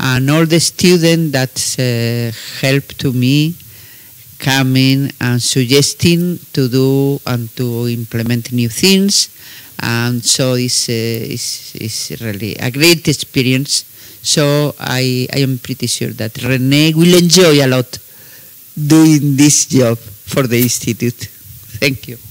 and all the students that uh, helped to me coming and suggesting to do and to implement new things. And so it's, uh, it's, it's really a great experience. So I, I am pretty sure that Rene will enjoy a lot doing this job for the Institute. Thank you.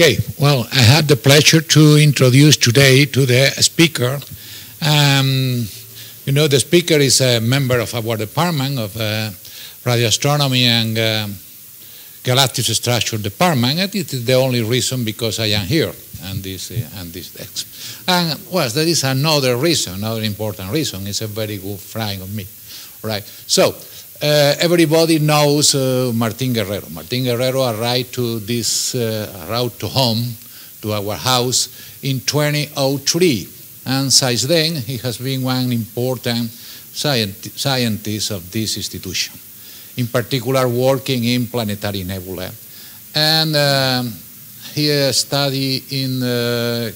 Okay, well, I had the pleasure to introduce today to the speaker. Um, you know, the speaker is a member of our department of uh, radio astronomy and uh, galactic structure department, and it is the only reason because I am here and this uh, and this. And well, there is another reason, another important reason. It's a very good friend of me, right? So everybody knows uh, Martin Guerrero. Martin Guerrero arrived to this uh, route to home, to our house, in 2003. And since then, he has been one important scienti scientist of this institution, in particular working in planetary nebulae. And um, he studied in uh,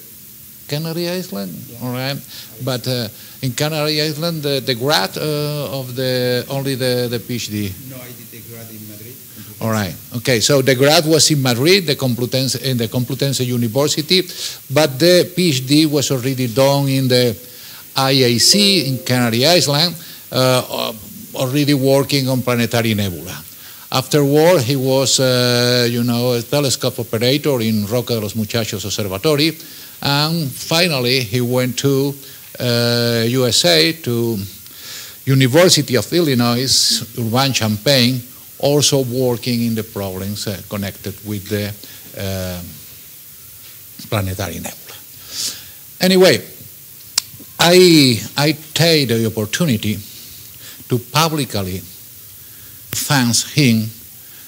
Canary Island, all right? But uh, in Canary Island, the, the grad uh, of the only the, the PhD. No, I did the grad in Madrid. All right. Okay. So the grad was in Madrid, the Complutense in the Complutense University, but the PhD was already done in the IAC in Canary Island, uh, already working on planetary nebula. Afterward, he was, uh, you know, a telescope operator in Roque de los Muchachos Observatory, and finally he went to USA to University of Illinois, Urbana-Champaign, also working in the problems uh, connected with the uh, planetary nebula. Anyway, I, I take the opportunity to publicly thank him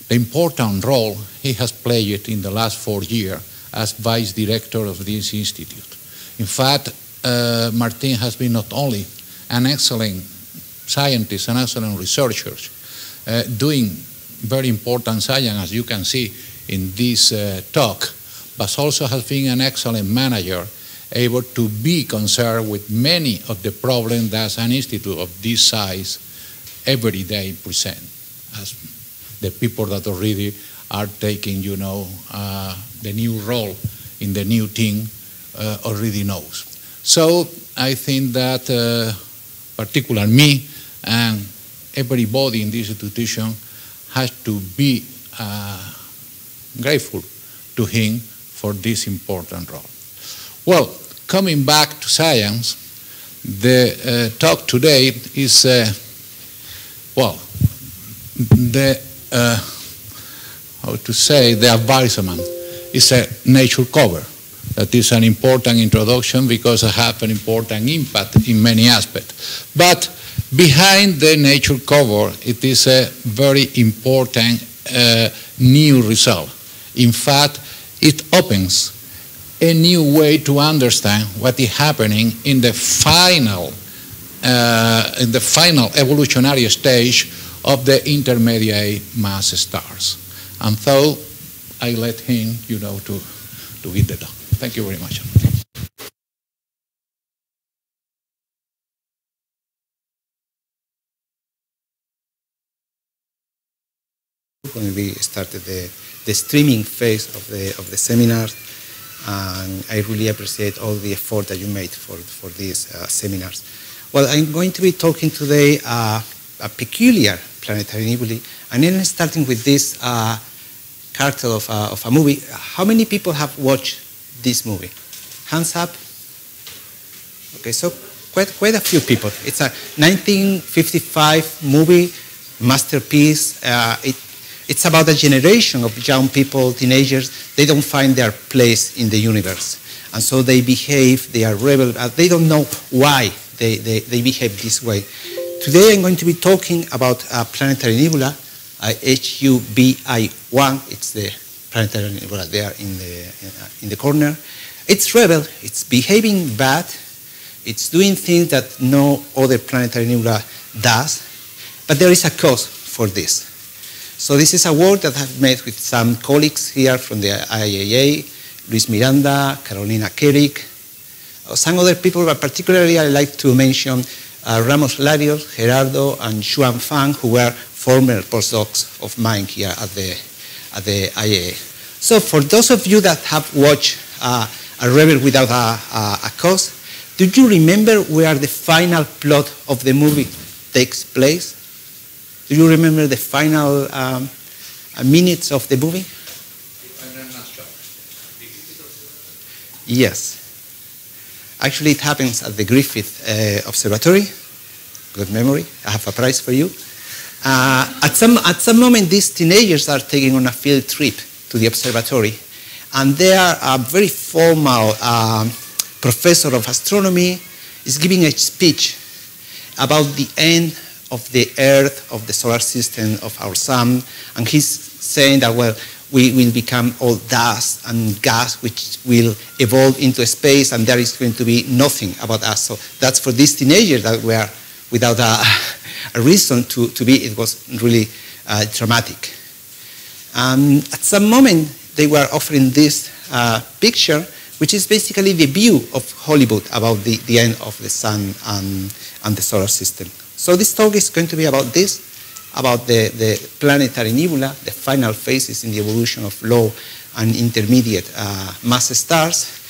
the important role he has played in the last four years as vice director of this institute. In fact, uh, Martin has been not only an excellent scientist, an excellent researcher, uh, doing very important science, as you can see in this uh, talk, but also has been an excellent manager, able to be concerned with many of the problems that an institute of this size every day present, as the people that already are taking, you know, uh, the new role in the new team uh, already knows. So I think that, uh, particularly me and everybody in this institution, has to be uh, grateful to him for this important role. Well, coming back to science, the uh, talk today is, uh, well, the, uh, how to say, the advisement is a nature cover. That is an important introduction because it has an important impact in many aspects. But behind the nature cover, it is a very important uh, new result. In fact, it opens a new way to understand what is happening in the final, uh, in the final evolutionary stage of the intermediate mass stars. And so I let him, you know, to, to give the talk. Thank you very much. When we started the, the streaming phase of the, of the seminars, and I really appreciate all the effort that you made for, for these uh, seminars. Well, I'm going to be talking today uh, a peculiar planetary nebulae, and then starting with this uh, cartel of, uh, of a movie. How many people have watched this movie? Hands up. Okay, so quite, quite a few people. It's a 1955 movie, masterpiece. Uh, it, it's about a generation of young people, teenagers. They don't find their place in the universe. And so they behave, they are rebel, they don't know why they, they, they behave this way. Today I'm going to be talking about a planetary nebula, uh, HUBI1. It's the planetary nebula there in the, in the corner. It's rebel, it's behaving bad, it's doing things that no other planetary nebula does, but there is a cause for this. So this is a work that I've made with some colleagues here from the IAA, Luis Miranda, Carolina Kehrig, uh, some other people, but particularly I like to mention uh, Ramos Larios, Gerardo, and Xuan Fang, who were former postdocs of mine here at the, at the IAA. So for those of you that have watched uh, A Rebel Without a, a, a Cause, do you remember where the final plot of the movie takes place? Do you remember the final um, uh, minutes of the movie? Yes. Actually, it happens at the Griffith uh, Observatory. Good memory. I have a prize for you. Uh, at, some, at some moment, these teenagers are taking on a field trip to the observatory, and there, a very formal um, professor of astronomy is giving a speech about the end of the Earth, of the solar system, of our sun, and he's saying that, well, we will become all dust and gas, which will evolve into space, and there is going to be nothing about us. So that's for these teenagers that were without a, a reason to, to be, it was really uh, dramatic. Um, at some moment, they were offering this uh, picture, which is basically the view of Hollywood about the, the end of the sun and, and the solar system. So this talk is going to be about this, about the, the planetary nebula, the final phases in the evolution of low and intermediate uh, mass stars.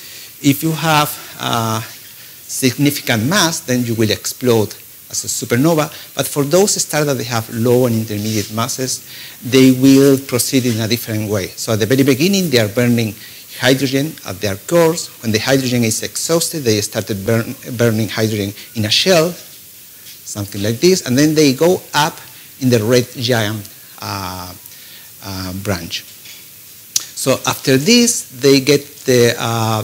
If you have uh, significant mass, then you will explode as a supernova. But for those stars that they have low and intermediate masses, they will proceed in a different way. So at the very beginning, they are burning hydrogen at their cores. When the hydrogen is exhausted, they started burn, burning hydrogen in a shell, something like this, and then they go up in the red giant uh, uh, branch. So after this, they get the, uh,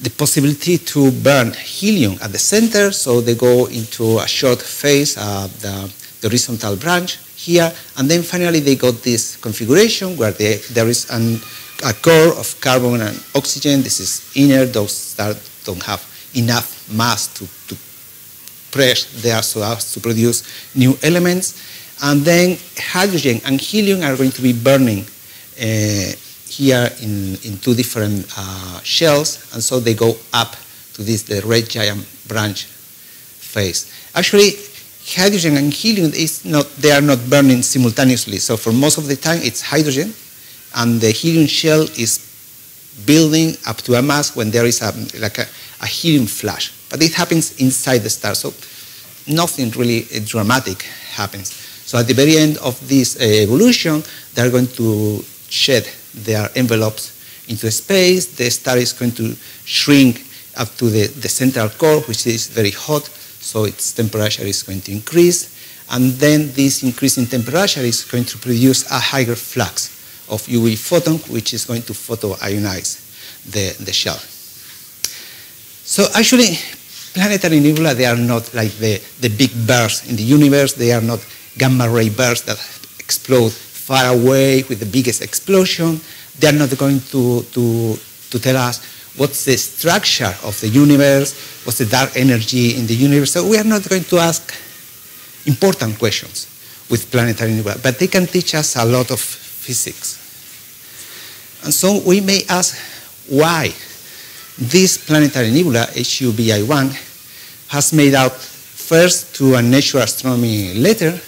the possibility to burn helium at the center, so they go into a short phase, uh, the, the, horizontal branch here, and then finally they got this configuration where they, there is an, a core of carbon and oxygen. This is inner, those that don't have enough mass to, to press there so as to produce new elements. And then hydrogen and helium are going to be burning uh, here in, in two different uh, shells, and so they go up to this the red giant branch phase. Actually, hydrogen and helium is not they are not burning simultaneously. So for most of the time, it's hydrogen, and the helium shell is building up to a mass when there is a, like a, a helium flash. But it happens inside the star, so nothing really dramatic happens. So at the very end of this uh, evolution, they're going to shed their envelopes into space. The star is going to shrink up to the, the central core, which is very hot, so its temperature is going to increase. And then this increase in temperature is going to produce a higher flux of UV photon, which is going to photoionize the, the shell. So actually, planetary nebula, they are not like the, the big bursts in the universe. They are not gamma ray bursts that explode far away with the biggest explosion. They are not going to, to, to tell us what's the structure of the universe, what's the dark energy in the universe. So we are not going to ask important questions with planetary nebula, but they can teach us a lot of physics. And so we may ask why this planetary nebula, HUBI-1, has made out first to a Nature Astronomy letter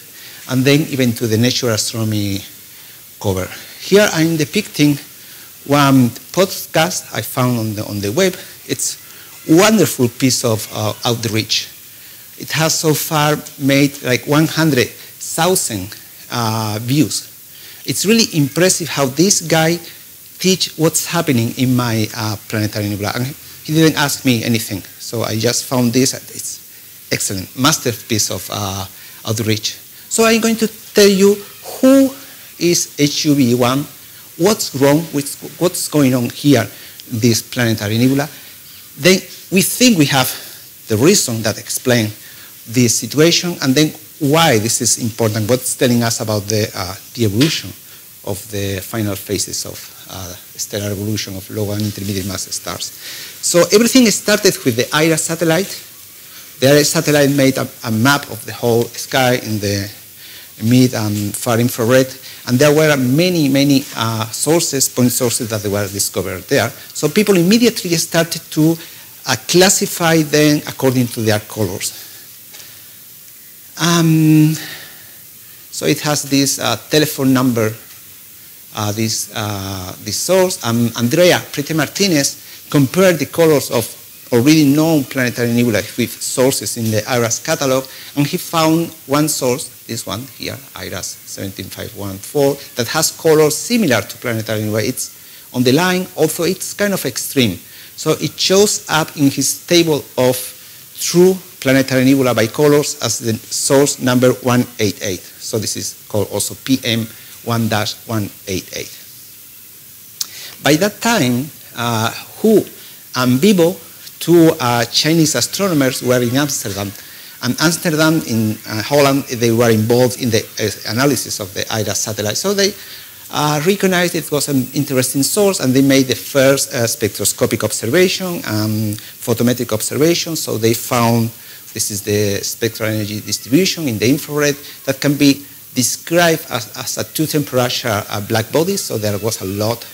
and then even to the Nature Astronomy cover. Here I'm depicting one podcast I found on the, on the web. It's a wonderful piece of uh, outreach. It has so far made like 100,000 uh, views. It's really impressive how this guy teach what's happening in my uh, planetary nebula. And he didn't ask me anything, so I just found this. It's excellent, masterpiece of uh, outreach. So I'm going to tell you who is HUBI1, what's wrong with what's going on here, this planetary nebula. Then we think we have the reason that explain this situation, and then why this is important, what's telling us about the, uh, the evolution of the final phases of uh, stellar evolution of low and intermediate mass stars. So everything started with the IRAS satellite. The IRAS satellite made a, a map of the whole sky in the mid and far infrared. And there were many, many uh, sources, point sources that were discovered there. So people immediately started to uh, classify them according to their colors. Um, so it has this uh, telephone number, uh, this, uh, this source. Um, Andrea Preite Martinez compared the colors of already known planetary nebulae with sources in the IRAS catalog, and he found one source, this one here, IRAS 17514, that has colors similar to planetary nebulae. It's on the line, although it's kind of extreme. So it shows up in his table of true planetary nebula by colors as the source number 188. So this is called also PM 1-188. By that time, uh, Hu and Bibo two uh, Chinese astronomers were in Amsterdam. And Amsterdam in uh, Holland, they were involved in the uh, analysis of the IRAS satellite. So they uh, recognized it was an interesting source and they made the first uh, spectroscopic observation, um, photometric observation. So they found this is the spectral energy distribution in the infrared that can be described as, as a two temperature uh, black body. So there was a lot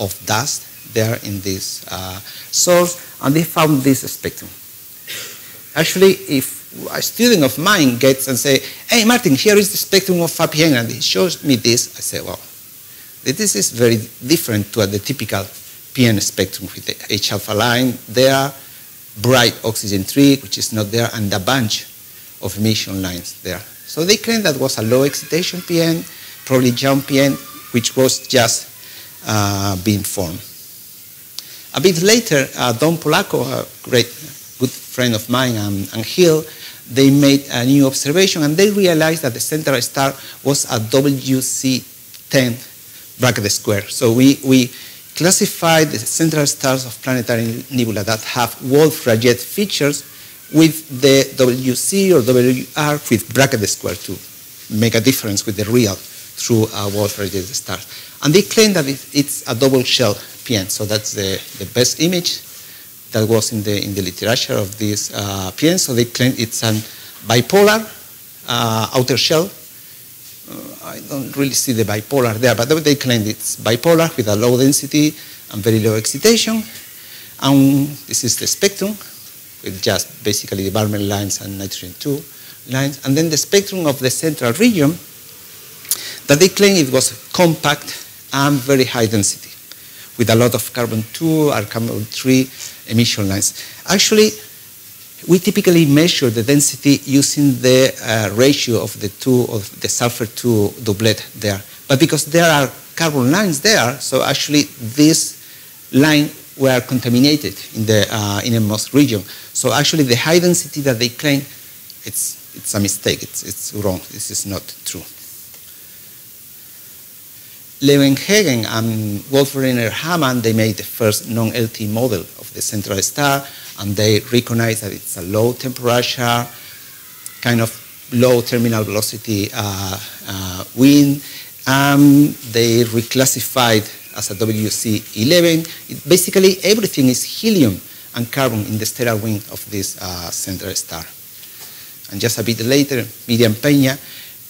of dust there in this uh, source, and they found this spectrum. Actually, if a student of mine gets and say, hey, Martin, here is the spectrum of PN, and he shows me this, I say, well, this is very different to the typical PN spectrum with the H-alpha line there, bright oxygen 3, which is not there, and a bunch of emission lines there. So they claim that was a low excitation PN, probably young PN, which was just uh, being formed. A bit later, uh, Don Pollacco, a great good friend of mine, and, and Hill, they made a new observation and they realized that the central star was a WC10 bracket square. So we, we classified the central stars of planetary nebula that have Wolf-Rayet features with the WC or WR with bracket square to make a difference with the real through a Wolf-Rayet star. And they claim that it, it's a double shell PN. So that's the, the best image that was in the, in the literature of this uh, PN. So they claim it's a bipolar uh, outer shell. Uh, I don't really see the bipolar there, but they claim it's bipolar with a low density and very low excitation. And this is the spectrum with just basically the Balmer lines and nitrogen 2 lines. And then the spectrum of the central region that they claim it was compact and very high density with a lot of carbon 2 or carbon 3 emission lines. Actually, we typically measure the density using the uh, ratio of the two of the sulfur 2 doublet there. But because there are carbon lines there, so actually this line were contaminated in the uh, innermost region. So actually the high density that they claim, it's, it's a mistake, it's, it's wrong, this is not true. Leuenhagen and Wolf-Rainer Hamann, they made the first non-LT model of the central star, and they recognized that it's a low temperature, kind of low terminal velocity uh, uh, wind. Um, they reclassified as a WC11. It, basically, everything is helium and carbon in the stellar wind of this uh, central star. And just a bit later, Miriam Peña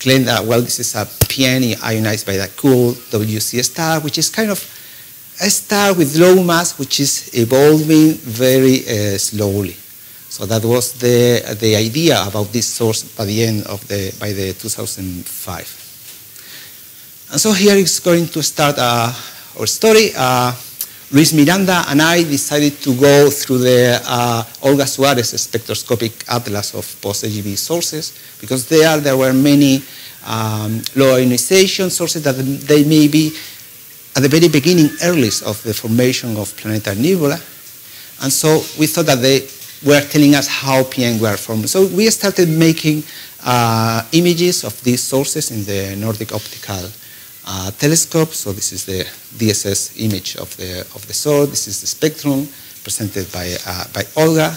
claim that, well, this is a PN ionized by that cool WC star, which is kind of a star with low mass, which is evolving very uh, slowly. So that was the, the idea about this source by the end of the, by the 2005. And so here is going to start uh, our story. Uh, Luis Miranda and I decided to go through the uh, Olga Suarez spectroscopic atlas of post-AGB sources because there there were many um, low ionization sources that they may be at the very beginning, earliest of the formation of planetary nebula. And so we thought that they were telling us how PN were formed. So we started making uh, images of these sources in the Nordic Optical uh, telescope. So this is the DSS image of the, of the source. This is the spectrum presented by, uh, by Olga.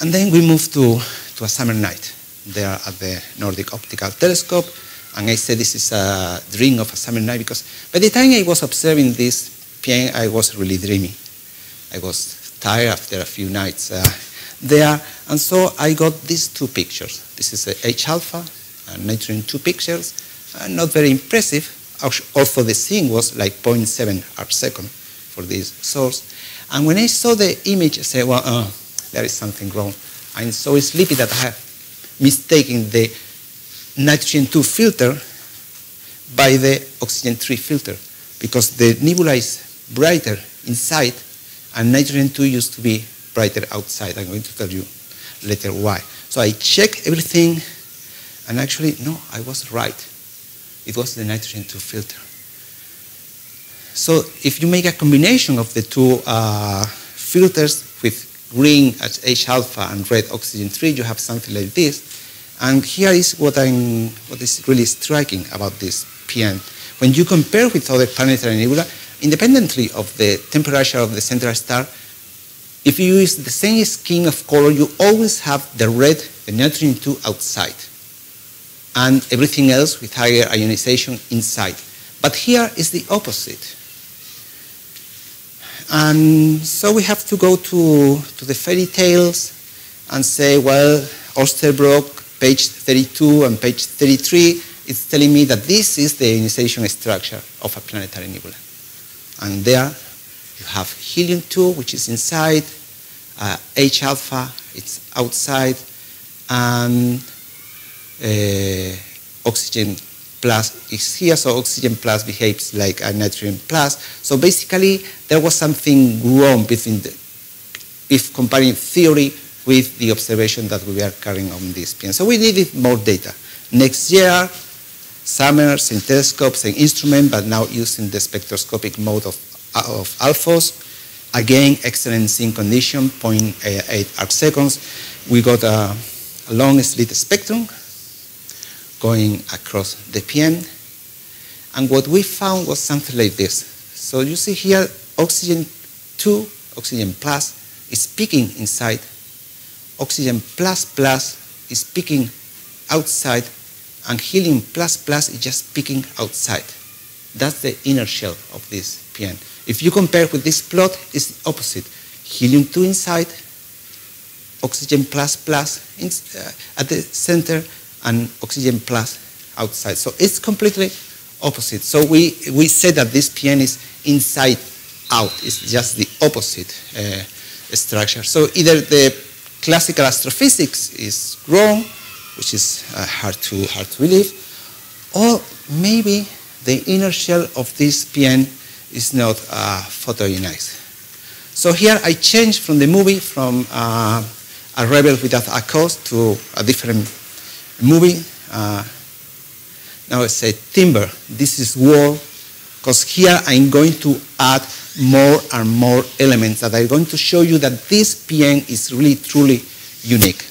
And then we move to, to a summer night there at the Nordic Optical Telescope. And I said this is a dream of a summer night because by the time I was observing this PN, I was really dreamy. I was tired after a few nights uh, there. And so I got these two pictures. This is H alpha uh, nitrogen 2 pixels, uh, not very impressive. Also, the scene was like 0.7 arc second for this source. And when I saw the image, I said, well, uh, there is something wrong. I'm so sleepy that I have mistaken the nitrogen 2 filter by the oxygen 3 filter because the nebula is brighter inside and nitrogen 2 used to be brighter outside. I'm going to tell you later why. So I checked everything and actually, no, I was right. It was the nitrogen 2 filter. So if you make a combination of the two uh, filters with green as H alpha and red oxygen 3, you have something like this. And here is what, I'm, what is really striking about this PN. When you compare with other planetary nebula, independently of the temperature of the central star, if you use the same scheme of color, you always have the red, the nitrogen 2 outside, and everything else with higher ionization inside. But here is the opposite. And so we have to go to, to the fairy tales and say, well, Osterbrock, page 32 and page 33, is telling me that this is the ionization structure of a planetary nebula. And there you have helium-2, which is inside, uh, H-alpha, it's outside, and Eh, oxygen plus is here, so oxygen plus behaves like a nitrogen plus. So basically, there was something wrong between the, if comparing theory with the observation that we are carrying on this PN. So we needed more data. Next year, summer, same telescope, same instrument, but now using the spectroscopic mode of, uh, of ALFOSC. Again, excellent scene condition, 0.8 arc seconds. We got a, a long slit spectrum going across the PN. And what we found was something like this. So you see here, oxygen 2, oxygen plus, is peaking inside. Oxygen plus plus is peaking outside and helium plus plus is just peaking outside. That's the inner shell of this PN. If you compare with this plot, it's opposite. Helium-2 inside, oxygen plus plus in, uh, at the center, and oxygen plus outside. So it's completely opposite. So we, we say that this PN is inside out. It's just the opposite uh, structure. So either the classical astrophysics is wrong, which is uh, hard, to, hard to believe, or maybe the inner shell of this PN is not uh, photoionized. So here I changed from the movie from uh, a rebel without a cause to a different movie. Uh, now I say timber. This is war, because here I'm going to add more and more elements that are going to show you that this PN is really truly unique.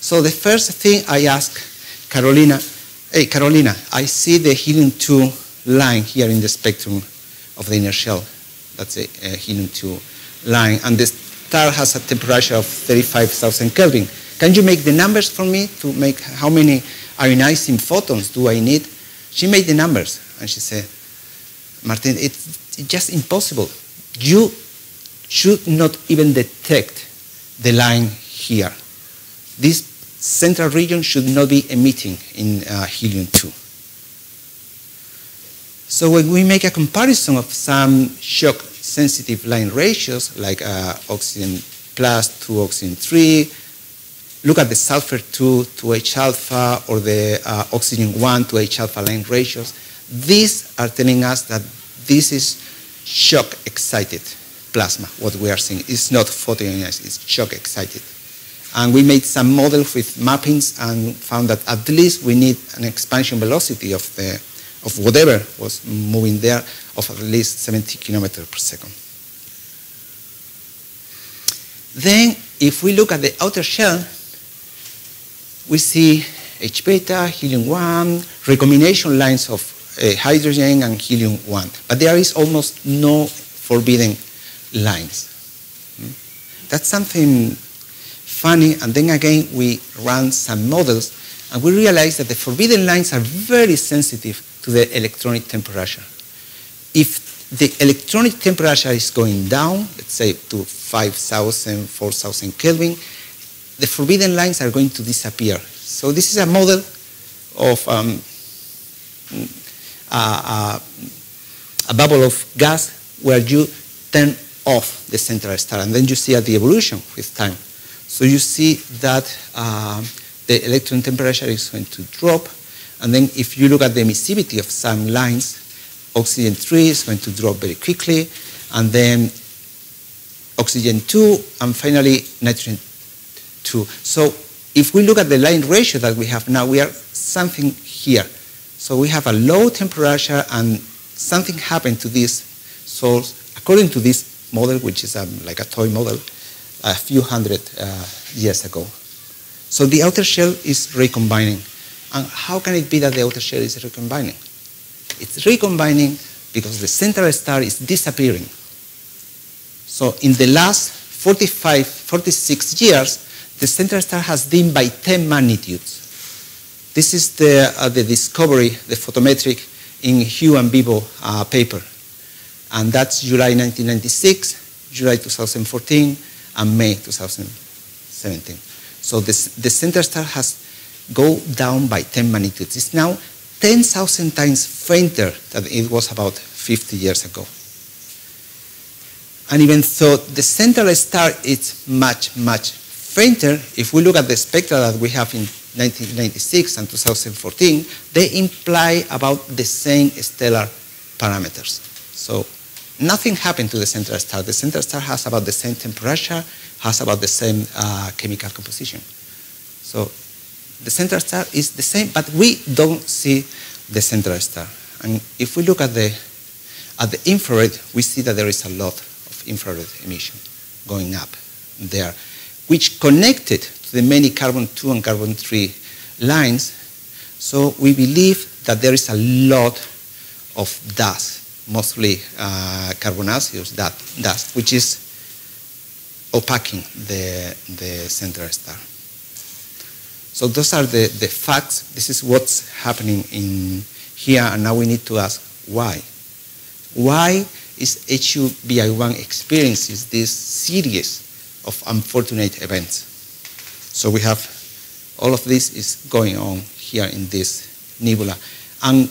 So the first thing I ask Carolina, hey Carolina, I see the helium-2 line here in the spectrum of the inner shell. That's a, a helium-2 line, and the star has a temperature of 35,000 Kelvin. Can you make the numbers for me to make how many ionizing photons do I need? She made the numbers, and she said, Martin, it's just impossible. You should not even detect the line here. This central region should not be emitting in uh, helium-2. So when we make a comparison of some shock sensitive line ratios, like uh, oxygen plus to oxygen 3, look at the sulfur 2 to H alpha or the uh, oxygen 1 to H alpha line ratios, these are telling us that this is shock excited plasma, what we are seeing. It's not photoionized, it's shock excited. And we made some models with mappings and found that at least we need an expansion velocity of, the, of whatever was moving there of at least 70 kilometers per second. Then, if we look at the outer shell, we see H beta, helium 1, recombination lines of uh, hydrogen and helium 1. But there is almost no forbidden lines. Hmm? That's something funny. And then again, we ran some models and we realized that the forbidden lines are very sensitive to the electronic temperature. If the electronic temperature is going down, let's say to 5,000, 4,000 Kelvin, the forbidden lines are going to disappear. So this is a model of um, a, a, bubble of gas where you turn off the central star, and then you see the evolution with time. So you see that uh, the electron temperature is going to drop, and then if you look at the emissivity of some lines, oxygen 3 is going to drop very quickly, and then oxygen 2, and finally nitrogen 2. So if we look at the line ratio that we have now, we are something here. So we have a low temperature and something happened to this source according to this model, which is um, like a toy model, a few hundred uh, years ago. So the outer shell is recombining. And how can it be that the outer shell is recombining? It's recombining because the central star is disappearing. So in the last 45, 46 years, the central star has dimmed by 10 magnitudes. This is the, uh, the discovery, the photometric in Hu and Bibo uh, paper. And that's July 1996, July 2014, and May 2017. So this, the center star has go down by 10 magnitudes. It's now 10,000 times fainter than it was about 50 years ago. And even though the central star is much, much fainter, if we look at the spectra that we have in 1996 and 2014, they imply about the same stellar parameters. So nothing happened to the central star. The central star has about the same temperature, has about the same uh, chemical composition. So the central star is the same, but we don't see the central star. And if we look at the, at the infrared, we see that there is a lot of infrared emission going up there, which connected to the many carbon-2 and carbon-3 lines. So we believe that there is a lot of dust mostly uh, carbonaceous dust, which is opaquing the, the central star. So those are the, the facts. This is what's happening in here, and now we need to ask why. Why is HUBI1 experiences this series of unfortunate events? So we have all of this is going on here in this nebula. And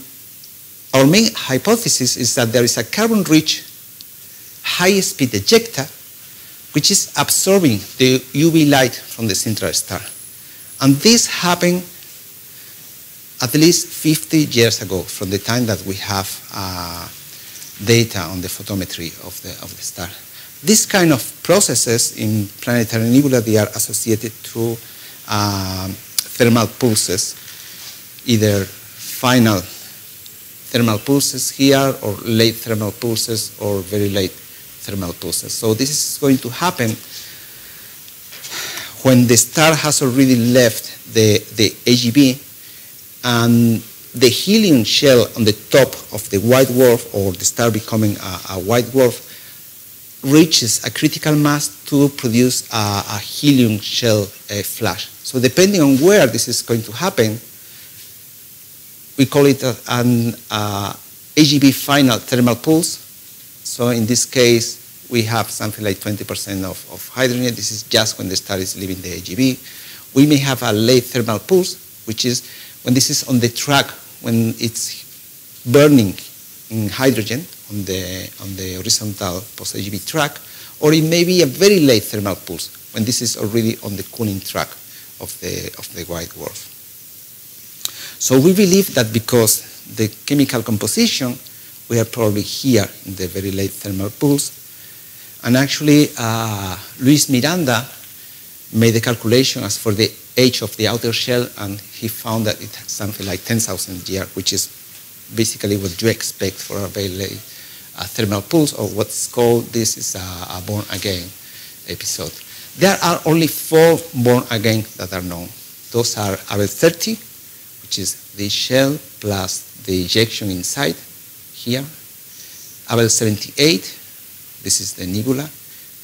our main hypothesis is that there is a carbon-rich high-speed ejecta which is absorbing the UV light from the central star. And this happened at least 50 years ago from the time that we have uh, data on the photometry of the, of the star. These kind of processes in planetary nebula, they are associated to um, thermal pulses, either final thermal pulses here or late thermal pulses or very late thermal pulses. So this is going to happen when the star has already left the, the AGB and the helium shell on the top of the white dwarf or the star becoming a, a white dwarf reaches a critical mass to produce a, a helium shell uh, flash. So depending on where this is going to happen, we call it a, an AGB final thermal pulse. So in this case, we have something like 20% of, of hydrogen. This is just when the star is leaving the AGB. We may have a late thermal pulse, which is when this is on the track, when it's burning in hydrogen on the, on the horizontal post-AGB track, or it may be a very late thermal pulse, when this is already on the cooling track of the, of the white dwarf. So we believe that because the chemical composition, we are probably here in the very late thermal pulse. And actually, uh, Luis Miranda made the calculation as for the age of the outer shell, and he found that it has something like 10,000 years, which is basically what you expect for a very late uh, thermal pulse, or what's called this is a, a born again episode. There are only four born again that are known. Those are Abell 30, which is the shell plus the ejection inside here. Abell 78, this is the nebula,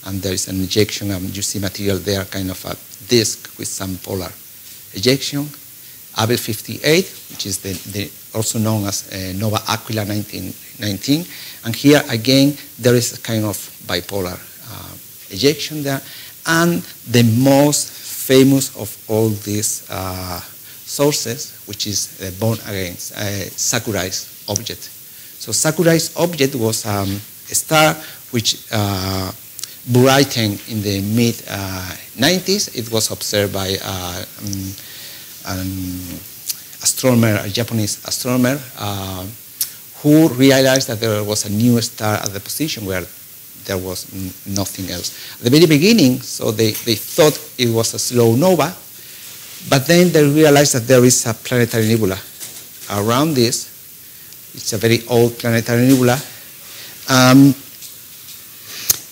and there is an ejection, and you see material there, kind of a disk with some polar ejection. Abell 58, which is the, the also known as uh, Nova Aquila 1919, and here again there is a kind of bipolar uh, ejection there, and the most famous of all these uh, sources, which is the born again uh, Sakurai's object. So Sakurai's object was um, a star which uh, brightened in the mid 90s. Uh, it was observed by uh, um, an astronomer, a Japanese astronomer, uh, who realized that there was a new star at the position where there was nothing else. At the very beginning, so they, they thought it was a slow nova, but then they realized that there is a planetary nebula around this. It's a very old planetary nebula. Um,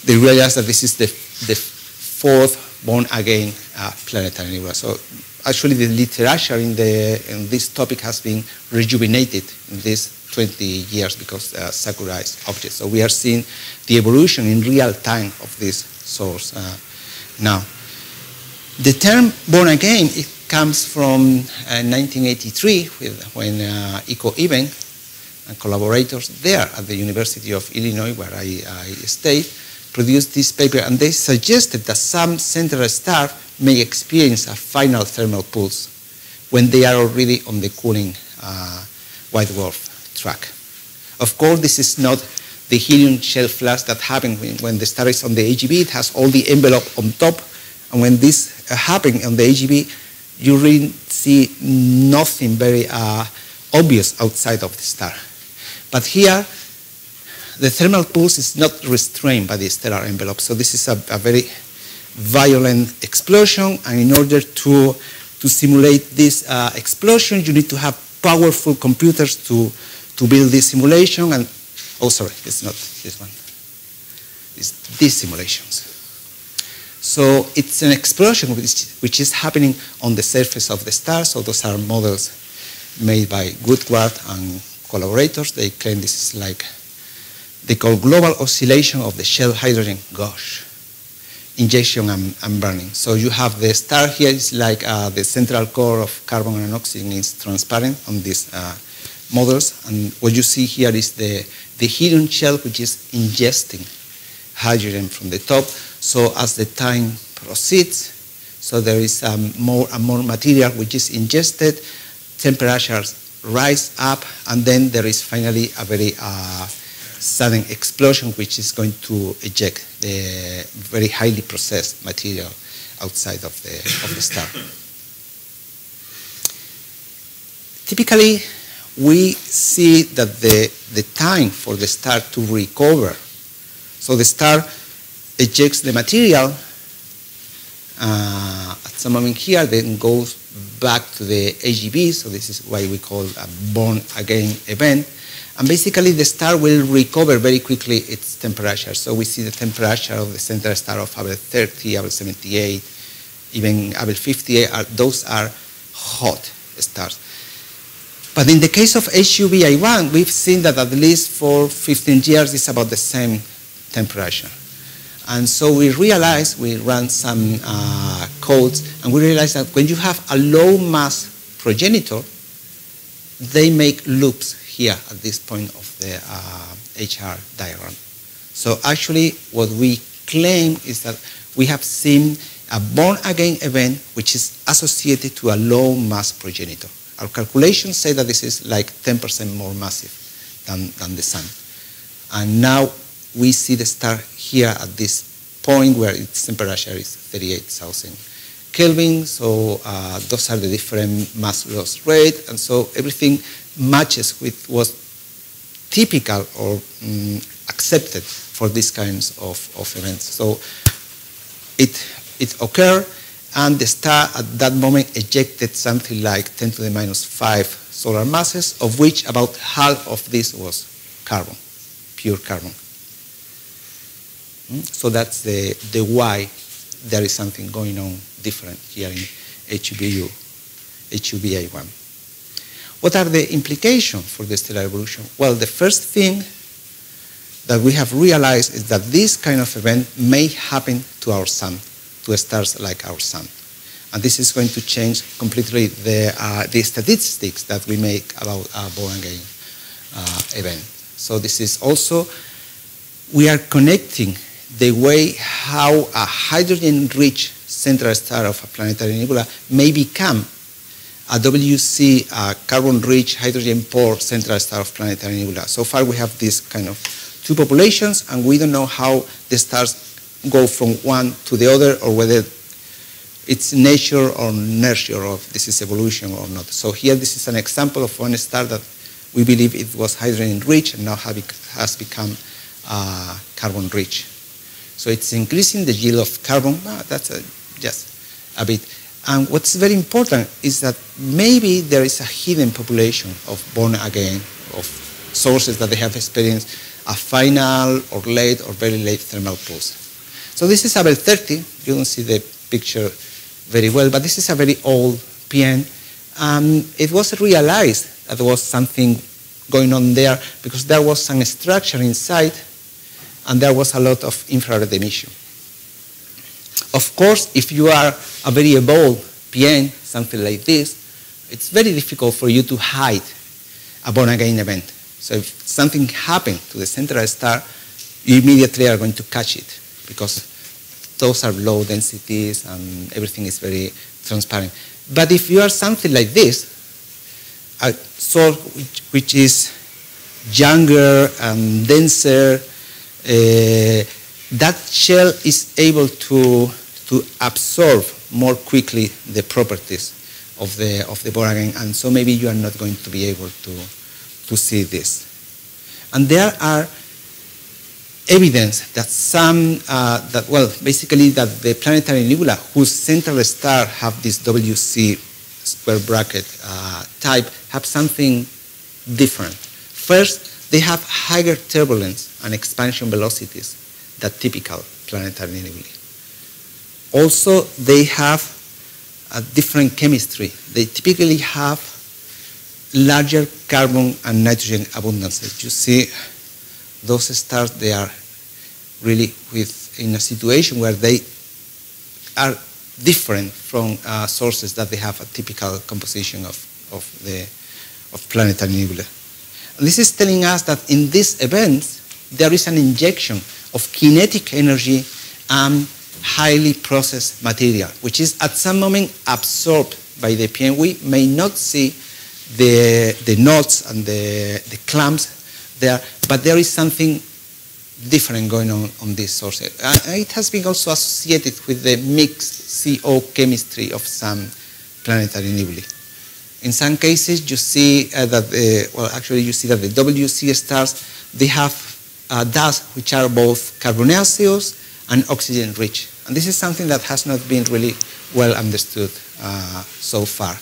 they realized that this is the, the fourth born again uh, planetary nebula. So actually the literature in, the, in this topic has been rejuvenated in these 20 years because uh, Sakurai's object. So we are seeing the evolution in real time of this source uh, now. The term born again, it comes from uh, 1983 with, when uh, Iko and collaborators there at the University of Illinois, where I, I stayed, produced this paper and they suggested that some central stars may experience a final thermal pulse when they are already on the cooling uh, white dwarf track. Of course, this is not the helium shell flash that happens when, the star is on the AGB. It has all the envelope on top. And when this uh, happens on the AGB, you really see nothing very uh, obvious outside of the star. But here, the thermal pulse is not restrained by the stellar envelope. So this is a, a very violent explosion. And in order to, to simulate this uh, explosion, you need to have powerful computers to, to build this simulation. And oh, sorry, it's not this one. It's these simulations. So it's an explosion which, which is happening on the surface of the star. So those are models made by Woodward and collaborators. They claim this is like they call global oscillation of the shell hydrogen. Gosh, injection and, and burning. So you have the star here is like uh, the central core of carbon and oxygen is transparent on this uh, models. And what you see here is the, the helium shell which is ingesting hydrogen from the top. So as the time proceeds, so there is um, more and more material which is ingested, temperatures rise up, and then there is finally a very uh, sudden explosion which is going to eject the very highly processed material outside of the, of the star. Typically, we see that the, the time for the star to recover, so the star ejects the material uh, at some moment here, then goes back to the AGB, so this is why we call a born again event. And basically, the star will recover very quickly its temperature. So we see the temperature of the central star of Abell 30, Abell 78, even Abell 58, are, those are hot stars. But in the case of HUBI1, we've seen that at least for 15 years it's about the same temperature. And so we realized, we ran some uh, codes, and we realized that when you have a low mass progenitor, they make loops here at this point of the uh, HR diagram. So actually what we claim is that we have seen a born again event which is associated to a low mass progenitor. Our calculations say that this is like 10% more massive than, than the sun. And now we see the star here at this point where its temperature is 38,000 Kelvin. So uh, those are the different mass loss rate. And so everything matches with what's typical or um, accepted for these kinds of, of events. So it, it occurred, and the star at that moment ejected something like 10 to the minus 5 solar masses, of which about half of this was carbon, pure carbon. Hmm? So that's the, the why there is something going on different here in HUBU, HUBI1. What are the implications for the stellar evolution? Well, the first thing that we have realized is that this kind of event may happen to our sun, to stars like our sun. And this is going to change completely the, uh, the statistics that we make about a again uh, event. So this is also, we are connecting the way how a hydrogen-rich central star of a planetary nebula may become a WC uh, carbon-rich, hydrogen-poor central star of planetary nebula. So far we have this kind of two populations, and we don't know how the stars go from one to the other or whether it's nature or nurture or this is evolution or not. So here this is an example of one star that we believe it was hydrogen rich and now has become uh, carbon rich. So it's increasing the yield of carbon, that's a, just a bit. And what's very important is that maybe there is a hidden population of born again, of sources that they have experienced a final or late or very late thermal pulse. So this is Abell 30. You don't see the picture very well, but this is a very old PN. Um, it was realized that there was something going on there because there was some structure inside and there was a lot of infrared emission. Of course, if you are a very bold PN, something like this, it's very difficult for you to hide a born again event. So if something happened to the central star, you immediately are going to catch it because those are low densities and everything is very transparent. But if you are something like this, a source which, which is younger and denser, uh, that shell is able to, to absorb more quickly the properties of the, of the again, and so maybe you are not going to be able to, to see this. And there are evidence that some, uh, that, well, basically that the planetary nebula whose central star have this WC square bracket uh, type have something different. First, they have higher turbulence and expansion velocities than typical planetary nebulae. Also, they have a different chemistry. They typically have larger carbon and nitrogen abundances. You see, those stars, they are really with, in a situation where they are different from uh, sources that they have a typical composition of, of, the, of planetary nebula. And this is telling us that in these events, there is an injection of kinetic energy and highly processed material, which is at some moment absorbed by the PN. We may not see the, the knots and the, the clamps there, but there is something different going on on this source. Uh, it has been also associated with the mixed CO chemistry of some planetary nebulae. In some cases, you see uh, that, the, well, actually you see that the WC stars, they have uh, dust which are both carbonaceous and oxygen rich. And this is something that has not been really well understood uh, so far.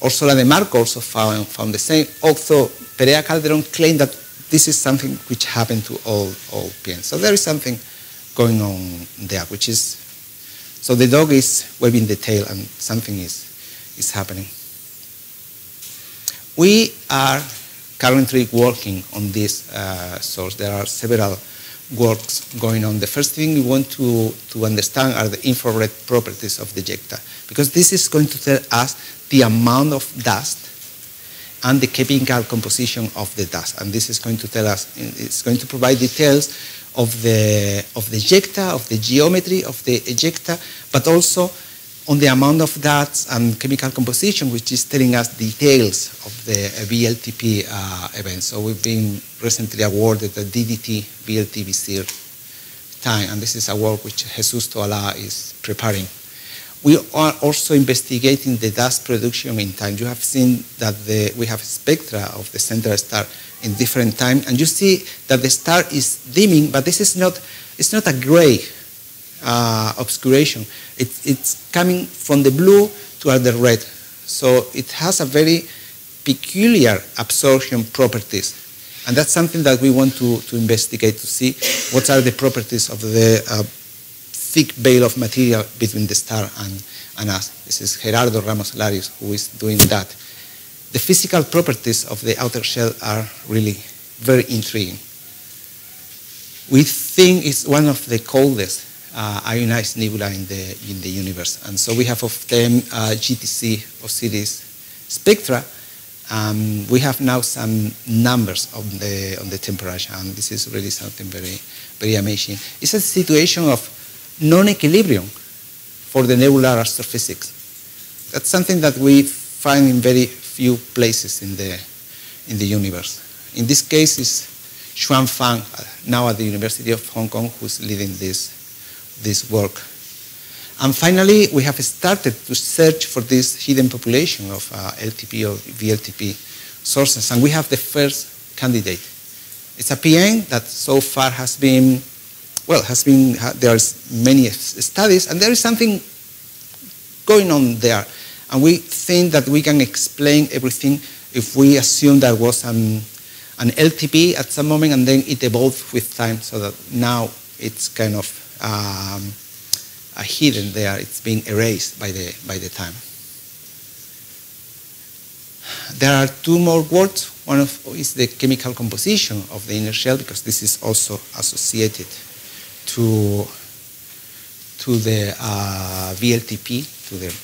Orsola De Marco also found, found the same, although Perea Calderon claimed that this is something which happened to all, all PNs. So there is something going on there, which is, so the dog is waving the tail and something is, is happening. We are currently working on this uh, source. There are several works going on. The first thing we want to, to understand are the infrared properties of the ejecta, because this is going to tell us the amount of dust and the chemical composition of the dust. And this is going to tell us, it's going to provide details of the, of the ejecta, of the geometry of the ejecta, but also on the amount of dust and chemical composition, which is telling us details of the VLTP uh, event. So we've been recently awarded the DDT VLT VISIR time, and this is a work which Jesus Toala is preparing. We are also investigating the dust production in time. You have seen that the, we have spectra of the central star in different time, and you see that the star is dimming, but this is not, it's not a gray uh, obscuration. It, it's coming from the blue to the red. So it has a very peculiar absorption properties. And that's something that we want to, to investigate to see what are the properties of the uh, thick veil of material between the star and, and us. This is Gerardo Ramos Larios who is doing that. The physical properties of the outer shell are really very intriguing. We think it's one of the coldest uh, ionized nebula in the, in the universe. And so we have of them uh, GTC Osiris spectra. Um, we have now some numbers on the, on the temperature, and this is really something very, very amazing. It's a situation of non-equilibrium for the nebular astrophysics. That's something that we find in very few places in the, in the universe. In this case, it's Xuan Fang, now at the University of Hong Kong, who's leading this, this work. And finally, we have started to search for this hidden population of uh, LTP or VLTP sources, and we have the first candidate. It's a PN that so far has been, well, has been, there's many studies, and there is something going on there. And we think that we can explain everything if we assume that was an, an LTP at some moment and then it evolved with time so that now it's kind of um, hidden there, it's being erased by the, by the time. There are two more words. One of is the chemical composition of the inner shell because this is also associated to, to the uh, VLTP, to the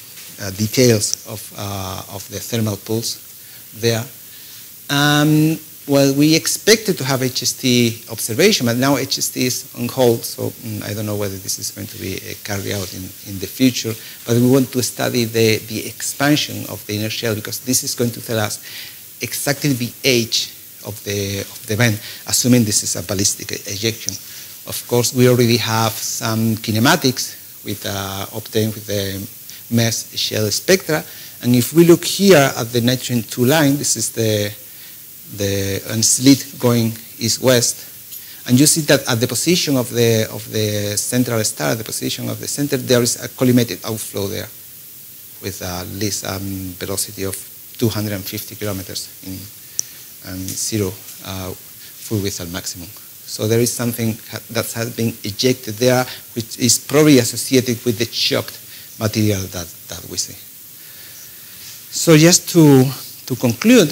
uh, details of, uh, of the thermal pulse there. Um, well, we expected to have HST observation, but now HST is on hold, so mm, I don't know whether this is going to be uh, carried out in, in the future. But we want to study the, the expansion of the inner shell because this is going to tell us exactly the age of the, of the vent, assuming this is a ballistic ejection. Of course, we already have some kinematics with, uh, obtained with the MES shell spectra. And if we look here at the nitrogen 2 line, this is the, the slit going east-west, and you see that at the position of the, of the central star, the position of the center, there is a collimated outflow there with at least um, velocity of 250 kilometers in and zero uh, full whistle maximum. So there is something that has been ejected there, which is probably associated with the shocked material that, that we see. So just to, to conclude,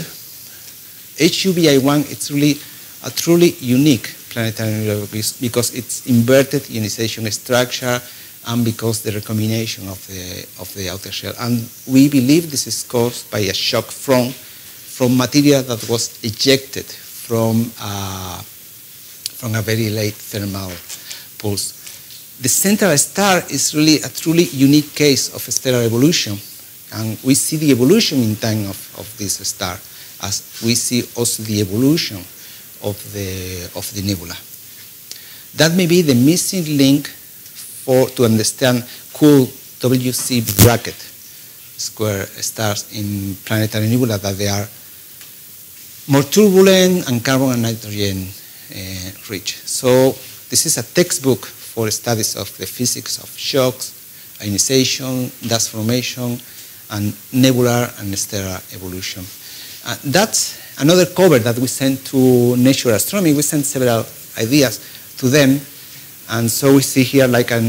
HUBI1 it's really a truly unique planetary nebula because it's inverted ionization structure and because the recombination of the, of the outer shell. And we believe this is caused by a shock from, from material that was ejected from, uh, from a very late thermal pulse the central star is really a truly unique case of stellar evolution. And we see the evolution in time of, of this star as we see also the evolution of the, of the nebula. That may be the missing link for, to understand cool WC bracket square stars in planetary nebula that they are more turbulent and carbon and nitrogen uh, rich. So this is a textbook for studies of the physics of shocks, ionization, dust formation, and nebular and stellar evolution. Uh, that's another cover that we sent to Nature Astronomy. We sent several ideas to them, and so we see here like a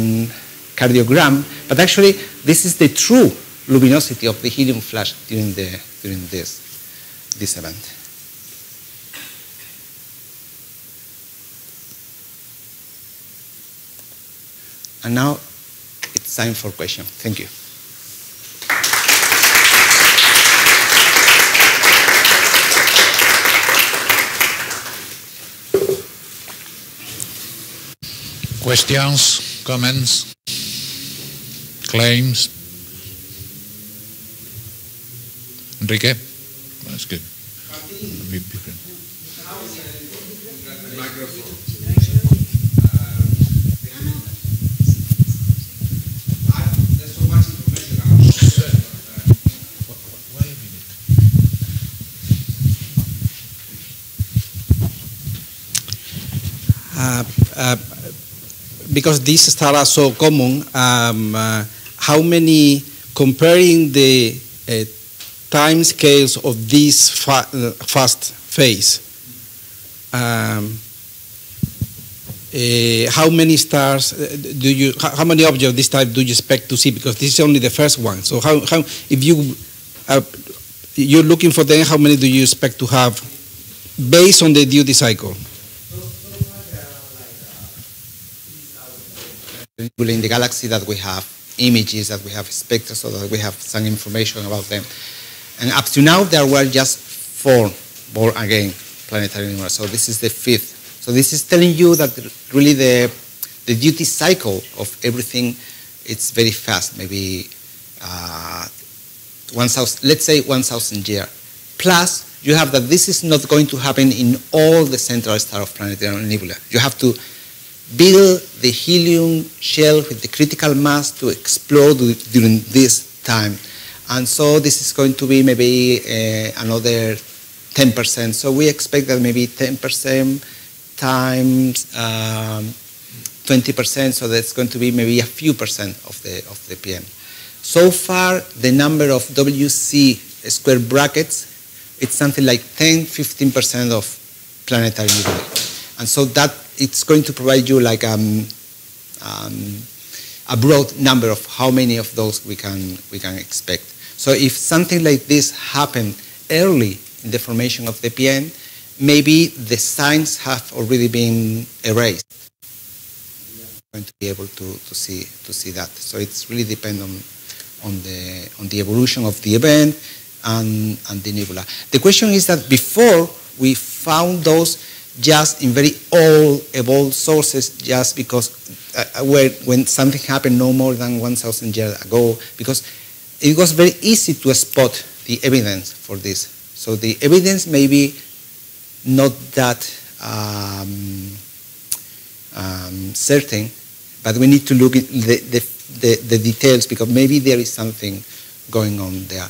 cardiogram, but actually this is the true luminosity of the helium flash during, the, during this, this event. And now it's time for questions. Thank you. Questions, comments, claims? Enrique? That's good. Because these stars are so common, um, uh, how many, comparing the uh, time scales of this fa fast phase, um, uh, how many stars do you, how many objects of this type do you expect to see? Because this is only the first one. So how, how if you, uh, you're looking for them, how many do you expect to have based on the duty cycle? In the galaxy that we have images, that we have spectra, so that we have some information about them. And up to now, there were just four born again planetary universe. So this is the fifth. So this is telling you that really the, the duty cycle of everything it's very fast, maybe uh, 1,000, let's say 1,000 years. Plus, you have that this is not going to happen in all the central star of planetary nebula. You have to build the helium shell with the critical mass to explode during this time. And so this is going to be maybe uh, another 10%. So we expect that maybe 10% times um, 20%, so that's going to be maybe a few percent of the, of the PN. So far, the number of WC square brackets, it's something like 10, 15% of planetary nebulae. And so that it's going to provide you like um, um, a broad number of how many of those we can, we can expect. So if something like this happened early in the formation of the PN, maybe the signs have already been erased. Are going to be able to, to, see, to see that. So it's really depend on, on, the, on the evolution of the event and, and the nebula. The question is that before we found those just in very old, evolved sources, just because uh, where, when something happened no more than 1,000 years ago, because it was very easy to spot the evidence for this. So the evidence may be not that um, um, certain, but we need to look at the, the, the, the, details because maybe there is something going on there.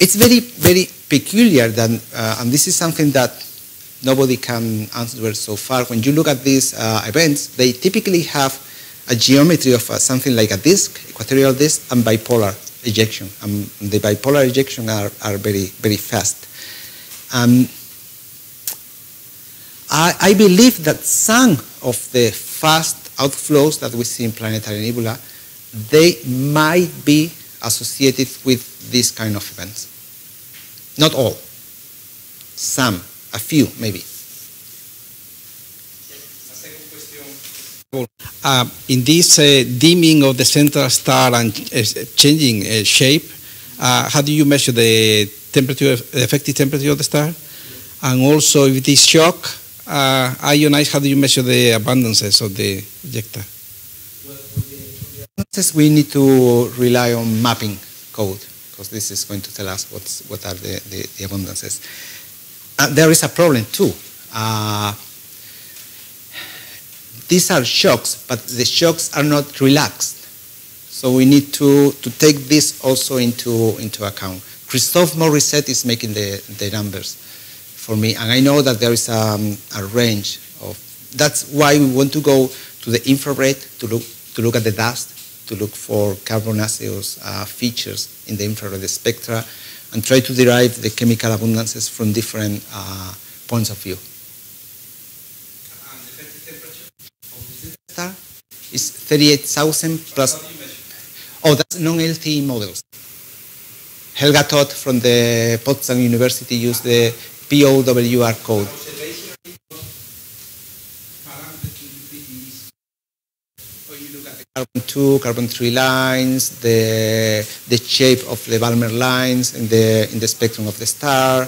It's very, very peculiar that, uh, and this is something that nobody can answer so far. When you look at these uh, events, they typically have a geometry of uh, something like a disk, equatorial disk, and bipolar ejection. And the bipolar ejection are, are very, very fast. Um, I, I believe that some of the fast outflows that we see in planetary nebula, they might be associated with these kind of events. Not all, some, a few maybe. Uh, in this uh, dimming of the central star and uh, changing uh, shape, uh, how do you measure the temperature, the effective temperature of the star? And also, if it is shock, uh, ionized, how do you measure the abundances of the ejecta? we need to rely on mapping code because this is going to tell us what's, what are the, the, the abundances. Uh, there is a problem too. Uh, these are shocks, but the shocks are not relaxed. So we need to, to take this also into, into account. Christophe Morisset is making the, the numbers for me, and I know that there is um, a range of. That's why we want to go to the infrared to look to look at the dust, to look for carbonaceous uh, features in the infrared spectra, and try to derive the chemical abundances from different uh, points of view. Star is 38,000 plus. Oh, that's non-LTE models. Helge Todt from the Potsdam University used the POWR code. Carbon 2, carbon 3 lines, the, the shape of the Balmer lines in the, in the spectrum of the star,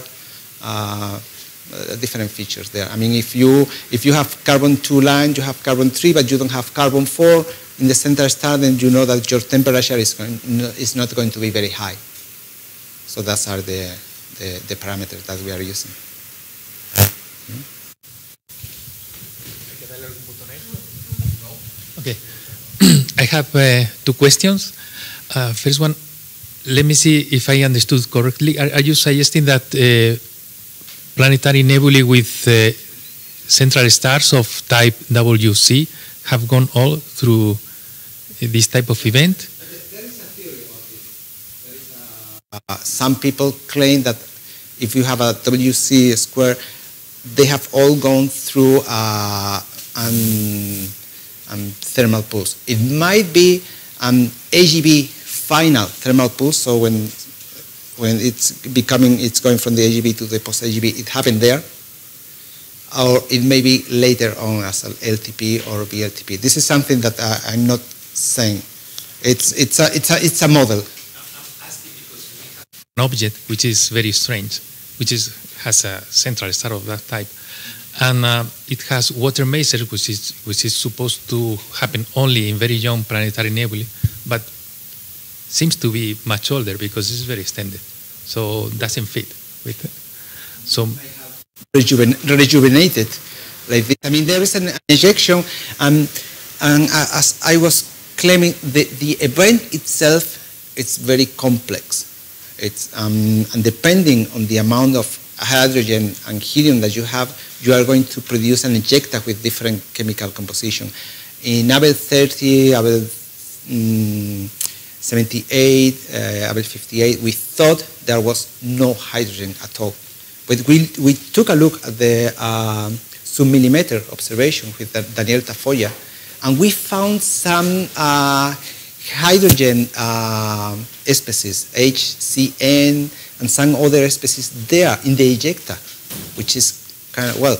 uh, uh, different features there. I mean, if you, if you have carbon 2 line, you have carbon 3, but you don't have carbon 4 in the center star, then you know that your temperature is, going, is not going to be very high. So those are the, the, the parameters that we are using. Okay. Have uh, two questions. Uh, first one, let me see if I understood correctly. Are, are you suggesting that uh, planetary nebulae with central stars of type WC have gone all through this type of event? There is a theory of there is uh, some people claim that if you have a WC square, they have all gone through uh, an, an thermal pulse. It might be an AGB final thermal pulse, so when when it's becoming, it's going from the AGB to the post-AGB, it happened there, or it may be later on as an LTP or VLTP. This is something that uh, I'm not saying. It's, it's, a, it's, a, it's a model. An object which is very strange, which is, has a central star of that type. And uh, it has water masers, which is, which is supposed to happen only in very young planetary nebulae. But seems to be much older because it's very extended. So doesn't fit with it. So rejuven- rejuvenated like this. I mean, there is an ejection, and, and uh, as I was claiming, the, the event itself is very complex. It's, um, and depending on the amount of hydrogen and helium that you have, you are going to produce an ejecta with different chemical composition. In Abell 30, Abell mm, 78, uh, Abell 58, we thought there was no hydrogen at all. But we, we took a look at the uh, submillimeter observation with Daniel Tafoya, and we found some uh, hydrogen uh, species, HCN, and some other species there in the ejecta, which is kind of, well,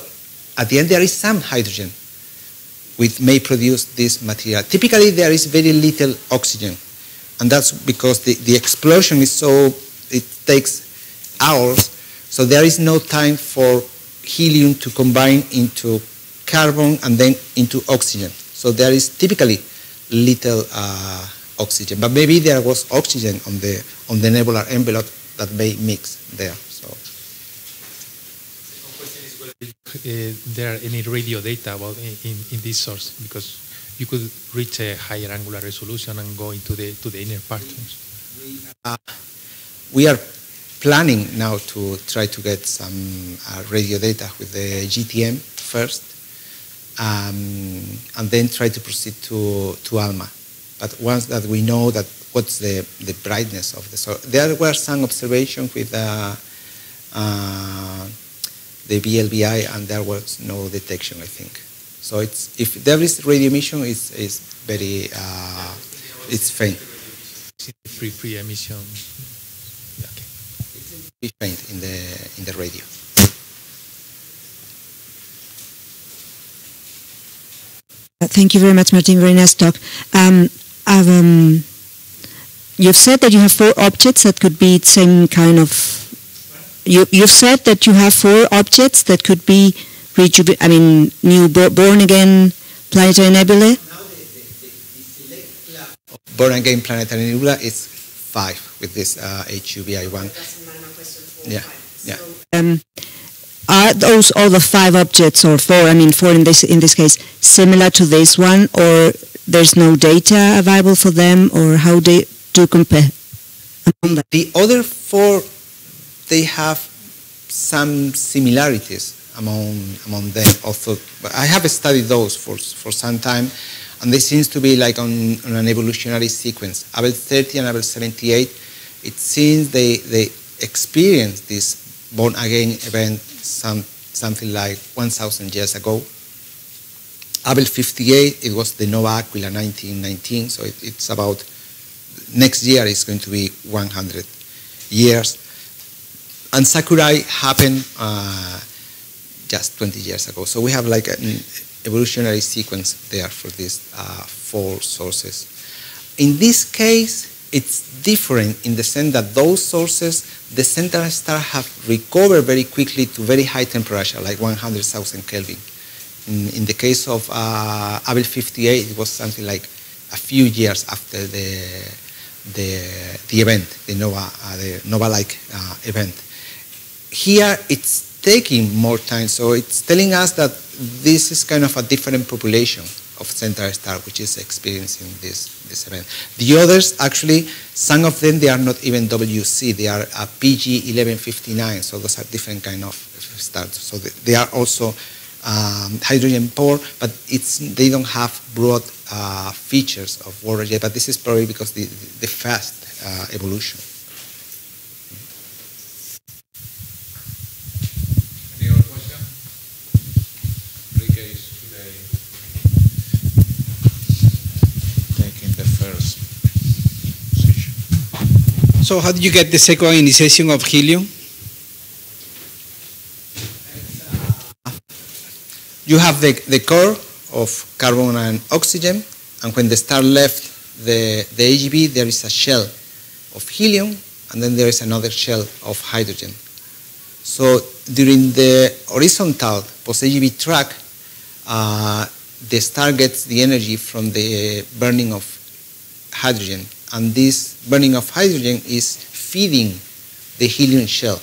at the end there is some hydrogen which may produce this material. Typically there is very little oxygen, and that's because the, the explosion is so, it takes hours, so there is no time for helium to combine into carbon and then into oxygen. So there is typically little uh, oxygen, but maybe there was oxygen on the on the nebular envelope that may mix there. So. Uh, there are any radio data about in, in this source because you could reach a higher angular resolution and go into the to the inner particles. Uh, we are planning now to try to get some uh, radio data with the GTM first, um, and then try to proceed to to ALMA. But once that we know that what's the, the brightness of the source, there were some observations with uh, uh, the VLBI, and there was no detection, I think. So it's if there is radio emission, it's, it's very uh, it's faint. Free free emission. Okay. It's faint in the in the radio. Thank you very much, Martin. Very nice talk. Um, um, you've said that you have four objects that could be same kind of. You, you've said that you have four objects that could be, rejuve- I mean, new bo- born again planetary nebulae. Born again planetary nebula is five with this uh, HUBI one. Yeah, yeah. Um, are those all the five objects, or four? I mean, four in this in this case, similar to this one, or there's no data available for them, or how they do compare? The other four, they have some similarities among among them. Also, I have studied those for for some time, and they seems to be like on, on an evolutionary sequence. Abell 30 and Abell 78, it seems they they experienced this born again event some something like 1,000 years ago. Abell 58, it was the Nova Aquilae 1919, so it, it's about next year is going to be 100 years. And Sakurai happened uh, just 20 years ago. So we have like an evolutionary sequence there for these uh, four sources. In this case, it's different in the sense that those sources, the central star have recovered very quickly to very high temperature, like 100,000 Kelvin. In, in, the case of uh, Abell 58, it was something like a few years after the the, the event, the Nova, uh, the Nova-like uh, event. Here, it's taking more time, so it's telling us that this is kind of a different population of central star which is experiencing this, this event. The others, actually, some of them, they are not even WC, they are a PG 1159, so those are different kind of stars. So they are also um, hydrogen poor, but it's, they don't have broad uh, features of Wolf-Rayet, but this is probably because the, the fast uh, evolution. Any other question? Enrique is today taking the first position. So how did you get the second initiation of helium? You have the, the core of carbon and oxygen, and when the star left the, the AGB, there is a shell of helium, and then there is another shell of hydrogen. So during the horizontal post-AGB track, uh, the star gets the energy from the burning of hydrogen and this burning of hydrogen is feeding the helium shell.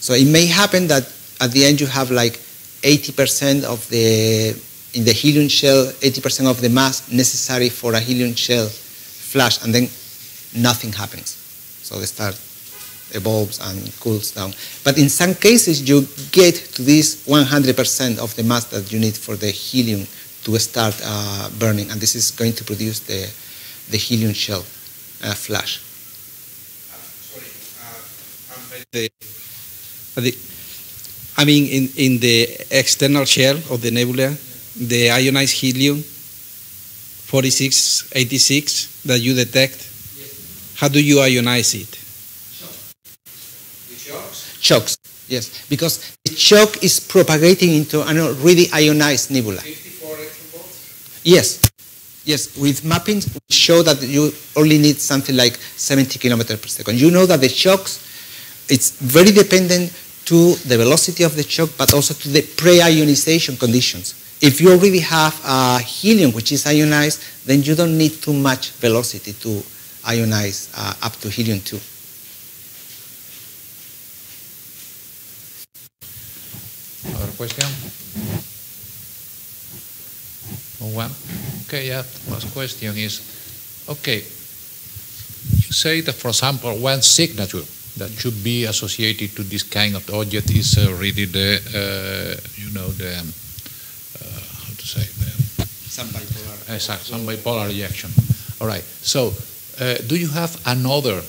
So it may happen that at the end you have like 80% of the, in the helium shell, 80% of the mass necessary for a helium shell flash, and then nothing happens. So the star evolves and cools down. But in some cases, you get to this 100% of the mass that you need for the helium to start uh, burning, and this is going to produce the, the helium shell uh, flash. the, the, I mean, in, in the external shell of the nebula, the ionized helium 4686 that you detect, how do you ionize it? Shocks, Shocks, yes, because the shock is propagating into an already ionized nebula. 54 electron volts? Yes, yes. With mapping, we show that you only need something like 70 kilometers per second. You know that the shocks, it's very dependent to the velocity of the shock, but also to the pre-ionization conditions. If you already have a helium which is ionized, then you don't need too much velocity to ionize uh, up to helium 2. Other question? One. Okay, yeah. Last question is, okay, you say that, for example, one signature that should be associated to this kind of object is uh, really the, uh, you know, the, um, uh, how to say, the, Some bipolar. exact, some bipolar reaction. All right. So, uh, do you have another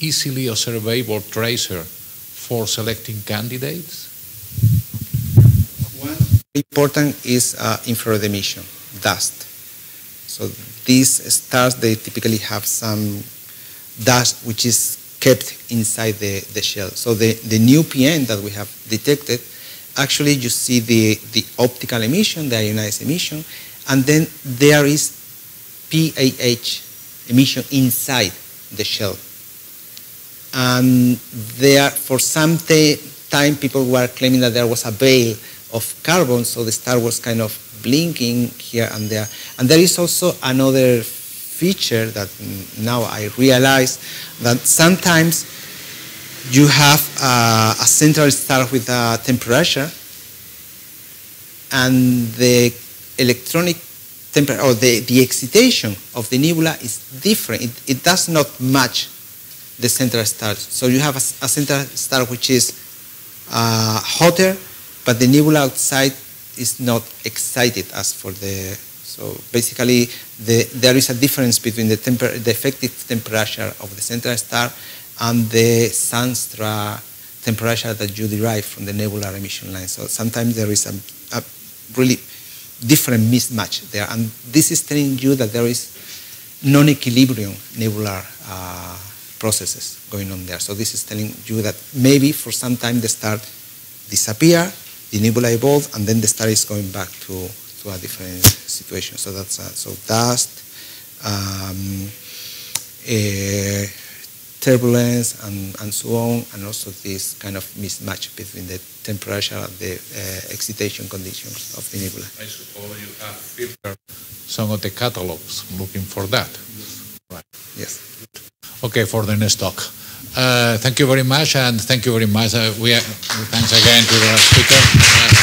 easily observable tracer for selecting candidates? One important is uh, infrared emission, dust. So these stars, they typically have some dust which is kept inside the, the shell. So the, the new PN that we have detected, actually you see the, the optical emission, the ionized emission, and then there is PAH emission inside the shell. And there, for some time, people were claiming that there was a veil of carbon, so the star was kind of blinking here and there. And there is also another feature that now I realize that sometimes you have uh, a central star with a temperature, and the electronic temperature or the, the excitation of the nebula is different. It, it does not match the central star. So you have a, a central star which is uh, hotter, but the nebula outside is not excited as for the. So basically, the, there is a difference between the, temper, the effective temperature of the central star and the Zanstra temperature that you derive from the nebular emission line. So sometimes there is a, a really different mismatch there, and this is telling you that there is non-equilibrium nebular uh, processes going on there. So this is telling you that maybe for some time the star disappear, the nebula evolve, and then the star is going back to, to a different situation. So that's uh, so dust, um, uh, turbulence, and, and so on, and also this kind of mismatch between the temperature and the uh, excitation conditions of the nebula. I suppose you have filtered some of the catalogs looking for that. Right. Yes. Okay, for the next talk. Uh, thank you very much, and thank you very much. Uh, we, uh, thanks again to the speaker.